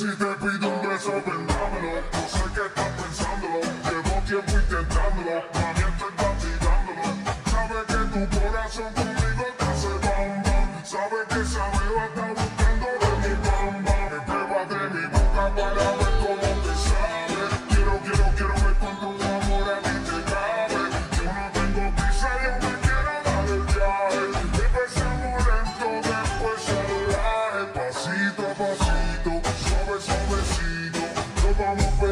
si te pido un beso, vendámelo. No sé qué estás pensándolo. Llevo tiempo intentándolo. Mami, estoy castigándolo. Sabes que tu corazón conmigo te hace bam. Sabes que esa beba está buscando de mi bam. Me prueba de mi boca para ver cómo te sabe. Quiero, quiero, quiero ver cuánto amor a ti te cabe. Yo no tengo prisa, yo me quiero dar el viaje. Empezamos lento, después salvaje. Pasito pasito. I'm